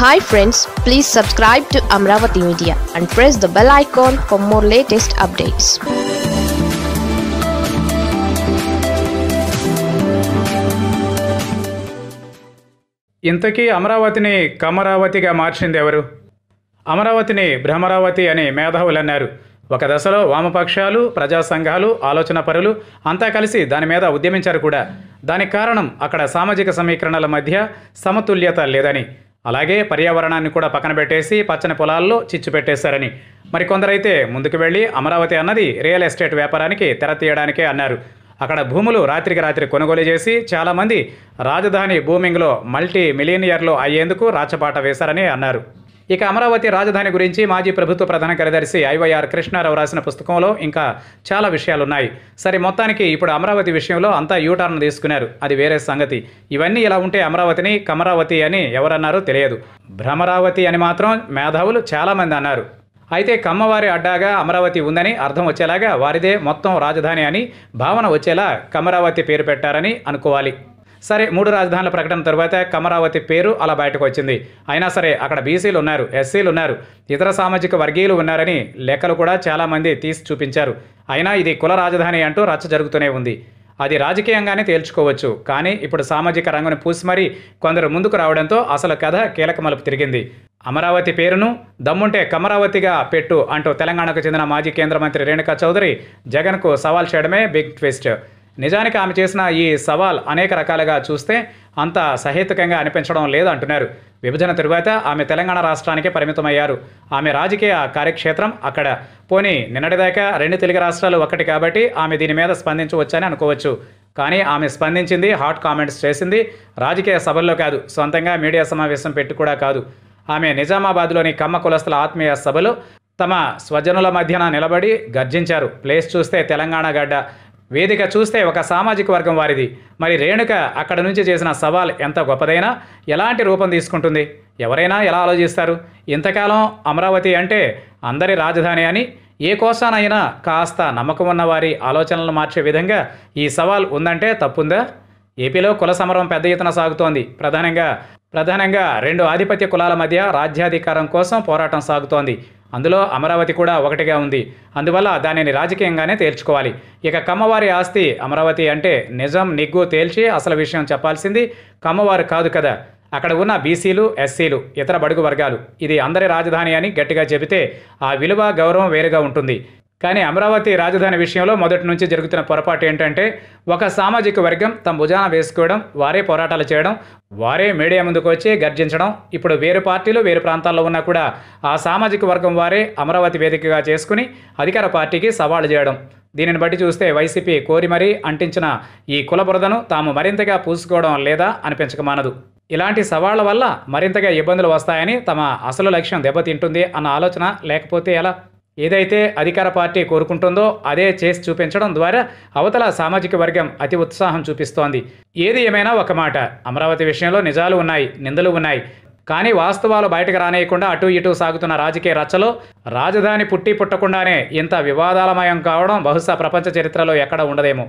Hi friends please subscribe to Amaravati media and press the bell icon for more latest updates ఇంతకీ అమరావతిని కమరావతిగా మార్చింది ఎవరు? అమరావతిని భ్రమరావతి అని మేధావులు అన్నారు. ఒక దశలో వామపక్షాలు ప్రజా సంఘాలు ఆలోచన పరులు అంతా కలిసి దాని మీద ఉద్యమించారు కూడా. దానికి కారణం అక్కడ సామాజిక సమీకరణల మధ్య సమతుల్యత లేదని. అలాగే పర్యావరణాన్ని కూడా పక్కన పెట్టేసి పచ్చని పొలాల్లో చిచ్చు పెట్టేశారని. మరికొందరైతే ముందుకు వెళ్ళి అమరావతి అన్నది రియల్ ఎస్టేట్ వ్యాపారానికి తెర తీయడానికే అన్నారు. అక్కడ భూములు రాత్రికి రాత్రి కొనుగోలు చేసి చాలామంది రాజధాని బూమింగ్లో మల్టీ మిలియనియర్లు అయ్యేందుకు రాచపాట వేశారని అన్నారు. ఇక అమరావతి రాజధాని గురించి మాజీ ప్రభుత్వ ప్రధాన కార్యదర్శి ఐవైఆర్ కృష్ణారావు రాసిన పుస్తకంలో ఇంకా చాలా విషయాలున్నాయి. సరే మొత్తానికి ఇప్పుడు అమరావతి విషయంలో అంతా యూటర్న్ తీసుకున్నారు. అది వేరే సంగతి. ఇవన్నీ ఇలా ఉంటే అమరావతిని కమరావతి అని ఎవరన్నారో తెలియదు. భ్రమరావతి అని మాత్రం మేధావులు చాలామంది అన్నారు. అయితే కమ్మవారి అడ్డాగా అమరావతి ఉందని అర్థం వచ్చేలాగా వారిదే మొత్తం రాజధాని అని భావన వచ్చేలా కమరావతి పేరు పెట్టారని అనుకోవాలి. సరే మూడు రాజధానుల ప్రకటన తర్వాత కమరావతి పేరు అలా బయటకు వచ్చింది. అయినా సరే అక్కడ బీసీలు ఉన్నారు ఎస్సీలు ఉన్నారు ఇతర సామాజిక వర్గీయులు ఉన్నారని లెక్కలు కూడా చాలామంది తీసి చూపించారు. అయినా ఇది కుల రాజధాని అంటూ రచ్చ జరుగుతూనే ఉంది. అది రాజకీయంగానే తేల్చుకోవచ్చు కానీ ఇప్పుడు సామాజిక రంగును పూసి మరీ కొందరు ముందుకు రావడంతో అసలు కథ కీలక మలుపు తిరిగింది. అమరావతి పేరును దమ్ముంటే కమరావతిగా పెట్టు అంటూ తెలంగాణకు చెందిన మాజీ కేంద్ర మంత్రి రేణుకా చౌదరి జగన్కు సవాల్ చేయడమే బిగ్ ట్విస్ట్ నిజానికి ఆమె చేసిన ఈ సవాల్ అనేక రకాలుగా చూస్తే అంత సహేతుకంగా అనిపించడం లేదంటున్నారు. విభజన తరువాత ఆమె తెలంగాణ రాష్ట్రానికి పరిమితమయ్యారు. ఆమె రాజకీయ కార్యక్షేత్రం అక్కడ. పోనీ నిన్నటిదాకా రెండు తెలుగు రాష్ట్రాలు ఒకటి కాబట్టి ఆమె దీని మీద స్పందించవచ్చని అనుకోవచ్చు. కానీ ఆమె స్పందించింది హాట్ కామెంట్స్ చేసింది రాజకీయ సభల్లో కాదు సొంతంగా మీడియా సమావేశం పెట్టి కూడా కాదు. ఆమె నిజామాబాద్లోని కమ్మ కులస్తుల ఆత్మీయ సభలో తమ స్వజనుల మధ్యన నిలబడి గర్జించారు. ప్లేస్ చూస్తే తెలంగాణ గడ్డ. వేదిక చూస్తే ఒక సామాజిక వర్గం వారిది. మరి రేణుక అక్కడ నుంచి చేసిన సవాల్ ఎంత గొప్పదైనా ఎలాంటి రూపం తీసుకుంటుంది? ఎవరైనా ఎలా ఆలోచిస్తారు? ఇంతకాలం అమరావతి అంటే అందరి రాజధాని అని ఏ కోసానైనా కాస్త నమ్మకం ఉన్న వారి ఆలోచనలు మార్చే విధంగా ఈ సవాల్ ఉందంటే తప్పుందా? ఏపీలో కుల సమరం పెద్ద ఎత్తున సాగుతోంది. ప్రధానంగా ప్రధానంగా రెండు ఆధిపత్య కులాల మధ్య రాజ్యాధికారం కోసం పోరాటం సాగుతోంది. అందులో అమరావతి కూడా ఒకటిగా ఉంది. అందువల్ల దానిని రాజకీయంగానే తేల్చుకోవాలి. ఇక కమ్మవారి ఆస్తి అమరావతి అంటే నిజం నిగ్గు తేల్చి అసలు విషయం చెప్పాల్సింది కమ్మవారు కాదు కదా. అక్కడ ఉన్న బీసీలు ఎస్సీలు ఇతర బడుగు వర్గాలు. ఇది అందరి రాజధాని అని గట్టిగా చెబితే ఆ విలువ గౌరవం వేరుగా ఉంటుంది. కానీ అమరావతి రాజధాని విషయంలో మొదటి నుంచి జరుగుతున్న పొరపాటు ఏంటంటే ఒక సామాజిక వర్గం తమ భుజాన వేసుకోవడం వారే పోరాటాలు చేయడం వారే మీడియా ముందుకు వచ్చి గర్జించడం ఇప్పుడు వేరు పార్టీలు వేరు ప్రాంతాల్లో ఉన్నా కూడా ఆ సామాజిక వర్గం వారే అమరావతి వేదికగా చేసుకుని అధికార పార్టీకి సవాలు చేయడం. దీనిని బట్టి చూస్తే వైసీపీ కోరి మరీ అంటించిన ఈ కుల బురదను తాము మరింతగా పూసుకోవడం లేదా అనిపించక మానదు. ఇలాంటి సవాళ్ళ వల్ల మరింతగా ఇబ్బందులు వస్తాయని తమ అసలు లక్ష్యం దెబ్బతింటుంది అన్న ఆలోచన లేకపోతే ఎలా? ఏదైతే అధికార పార్టీ కోరుకుంటుందో అదే చేసి చూపించడం ద్వారా అవతల సామాజిక వర్గం అతి ఉత్సాహం చూపిస్తోంది. ఏది ఏమైనా ఒక మాట. అమరావతి విషయంలో నిజాలు ఉన్నాయి నిందలు ఉన్నాయి. కానీ వాస్తవాలు బయటకు రానేయకుండా అటు ఇటు సాగుతున్న రాజకీయ రచ్చలో రాజధాని పుట్టి పుట్టకుండానే ఇంత వివాదాలమయం కావడం బహుశా ప్రపంచ చరిత్రలో ఎక్కడ ఉండదేమో.